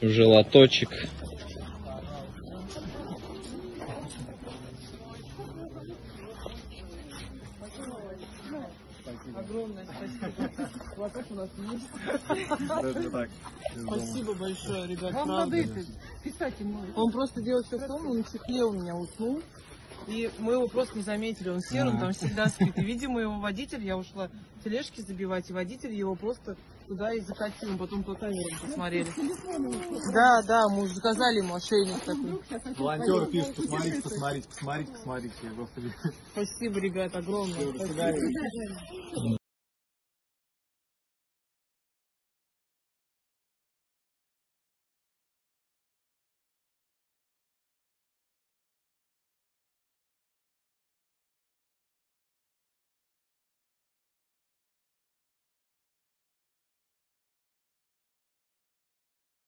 желаточек. Огромное спасибо. Платок у нас есть. Спасибо большое, ребят. Вам надо писать ему. Он просто делал все в том, он в чехле у меня уснул. И мы его просто не заметили, он серый, он там всегда спит. И, видимо, его водитель, я ушла тележки забивать, и водитель его просто туда и закатил. Мы потом по камерам посмотрели. Да, да, мы уже заказали ему ошейник такой. Волонтеры пишут, посмотрите, посмотрите, посмотрите, посмотрите. Господи. Спасибо, ребят, огромное. Спасибо.